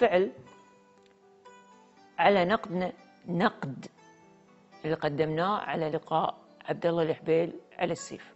بالفعل على نقد نقد اللي قدمناه على لقاء عبد الله الحبيل على السيف.